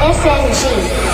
SNG.